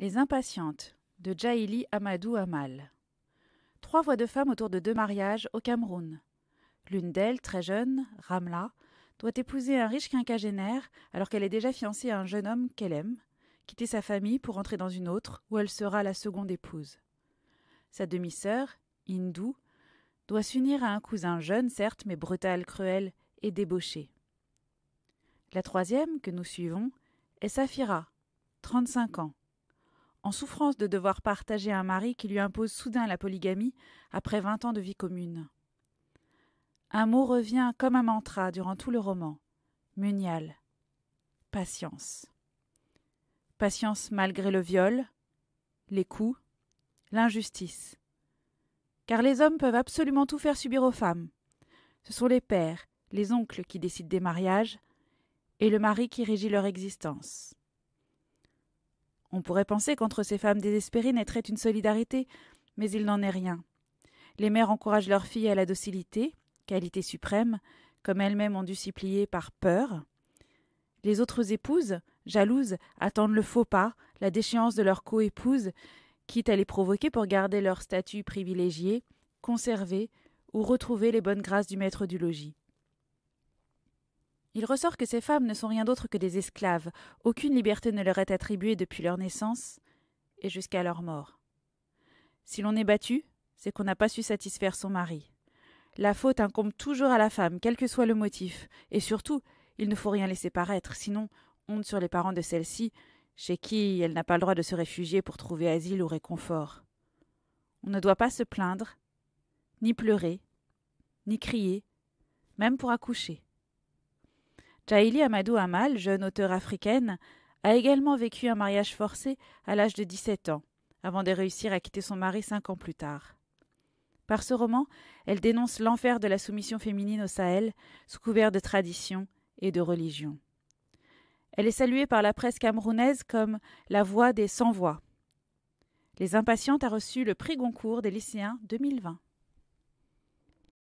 Les impatientes de Jaili Amadou Amal. Trois voix de femmes autour de deux mariages au Cameroun. L'une d'elles, très jeune, Ramla, doit épouser un riche quinquagénaire alors qu'elle est déjà fiancée à un jeune homme qu'elle aime, quitter sa famille pour entrer dans une autre où elle sera la seconde épouse. Sa demi-sœur, Hindou, doit s'unir à un cousin jeune, certes, mais brutal, cruel et débauché. La troisième, que nous suivons, est Safira, trente-cinq ans, en souffrance de devoir partager un mari qui lui impose soudain la polygamie après vingt ans de vie commune. Un mot revient comme un mantra durant tout le roman. Munial. Patience. Patience malgré le viol, les coups, l'injustice. Car les hommes peuvent absolument tout faire subir aux femmes. Ce sont les pères, les oncles qui décident des mariages, et le mari qui régit leur existence. On pourrait penser qu'entre ces femmes désespérées naîtrait une solidarité, mais il n'en est rien. Les mères encouragent leurs filles à la docilité, qualité suprême, comme elles-mêmes ont dû s'y par peur. Les autres épouses, jalouses, attendent le faux pas, la déchéance de leur coépouse, quitte à les provoquer pour garder leur statut privilégié, conserver ou retrouver les bonnes grâces du maître du logis. Il ressort que ces femmes ne sont rien d'autre que des esclaves, aucune liberté ne leur est attribuée depuis leur naissance et jusqu'à leur mort. Si l'on est battu, c'est qu'on n'a pas su satisfaire son mari. La faute incombe toujours à la femme, quel que soit le motif, et surtout, il ne faut rien laisser paraître, sinon honte sur les parents de celle-ci, chez qui elle n'a pas le droit de se réfugier pour trouver asile ou réconfort. On ne doit pas se plaindre, ni pleurer, ni crier, même pour accoucher. Jaili Amadou Amal, jeune auteure africaine, a également vécu un mariage forcé à l'âge de 17 ans, avant de réussir à quitter son mari cinq ans plus tard. Par ce roman, elle dénonce l'enfer de la soumission féminine au Sahel, sous couvert de tradition et de religion. Elle est saluée par la presse camerounaise comme la voix des sans-voix. Les Impatientes a reçu le prix Goncourt des lycéens 2020.